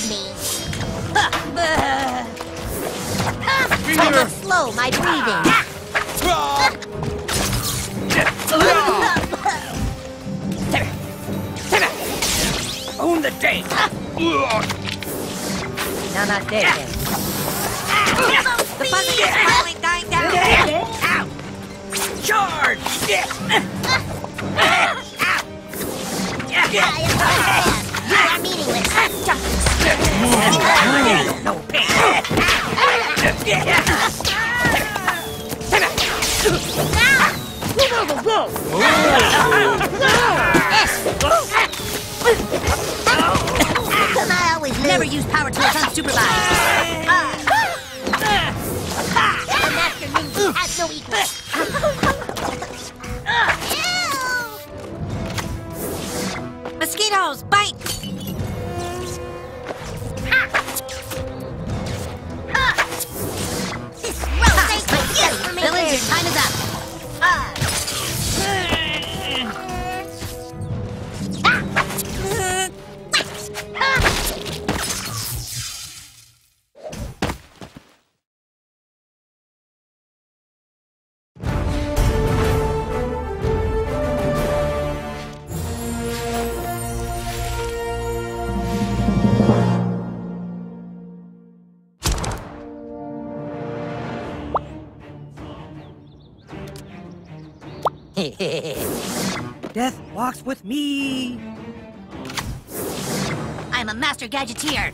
prepared me. Time to slow my breathing. Own the day. Now not dead yet. The puzzle is finally dying down. Charge! You ninja has no Death walks with me. I'm a master gadgeteer.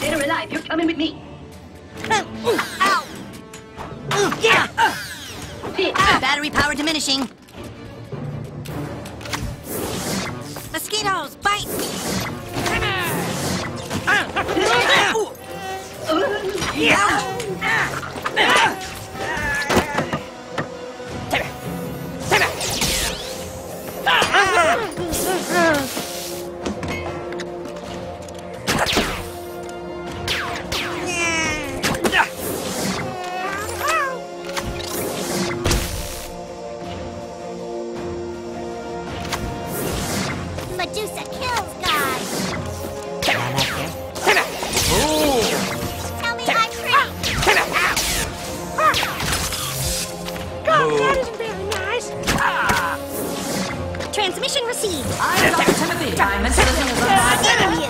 Dead or alive, you're coming with me. Ow! Yeah! Battery power diminishing. Mosquitoes, bite! Medusa Transmission received. I'm Dr. Timothy. I'm insolent as a Interview.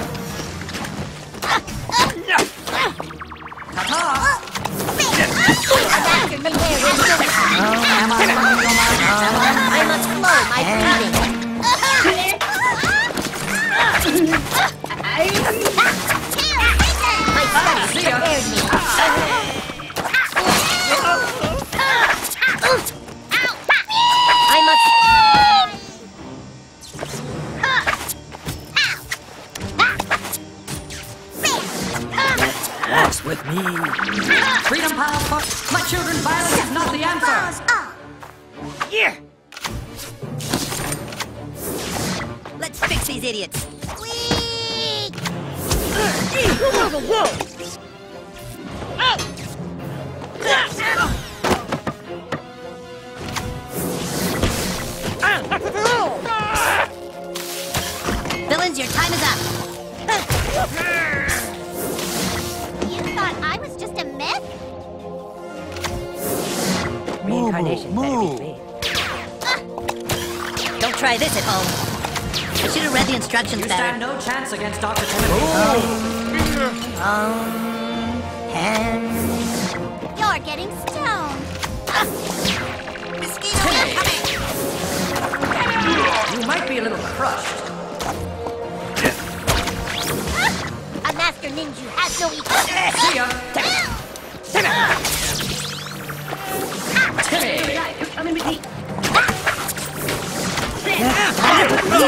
Ta-ta. Master Repair will do it. Am I running your mind? I must slow my breathing. Let's fix these idiots. Villains, your time is up. You thought I was just a myth? Reincarnation move. Don't try this at home. I should have read the instructions You better. stand no chance against Dr. Timothy. Um, You're getting stoned. Ah. Mosquito incoming! You might be a little crushed. Ah. A master ninja has no equal. Eh, see ya. Ah. Stay Timmy. alive. You're coming Am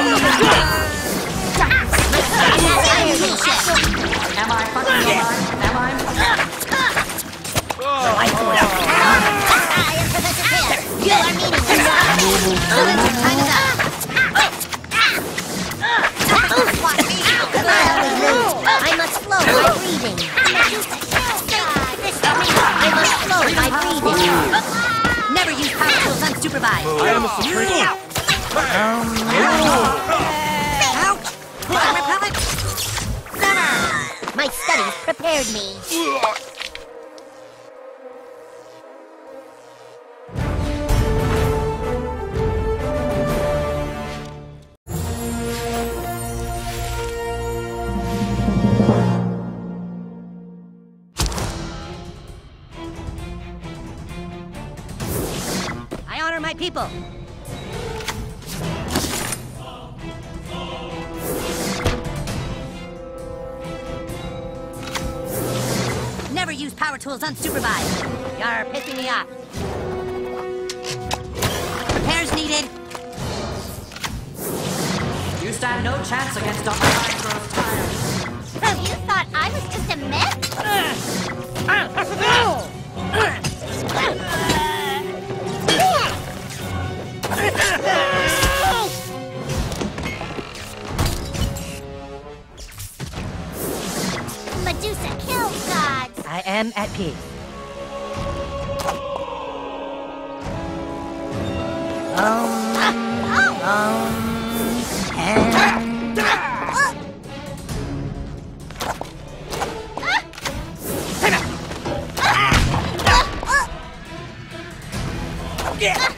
I fucking your? Am I? I am Professor Chaos. You are meaningless. Time is up! I always lose. I must slow my breathing. I must slow my breathing. Never use power tools unsupervised! I am a supreme. Ouch! My studies prepared me. I honor my people! Power tools unsupervised! You're pissing me off. Repairs needed. You stand no chance against Dr. Hydro's tires. So you thought I was just a myth? Eh, eh, Medusa eh. am at peace. Um, um, um, Nothing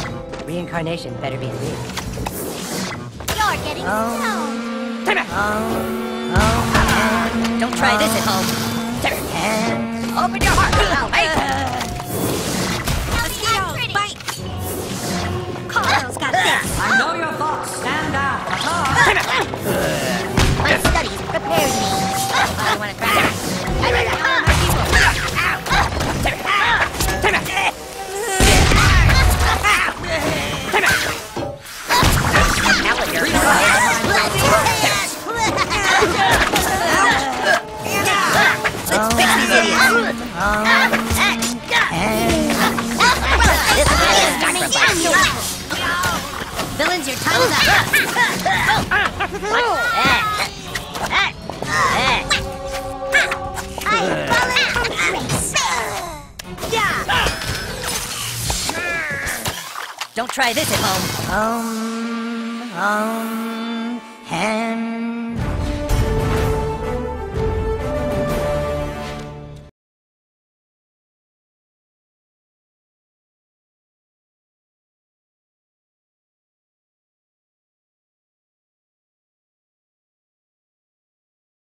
Reincarnation better be real. You're getting oh. stoned. Oh. Oh. Don't try this at home. Open your heart! Mosquito, Don't try this at home. Um, um, hen.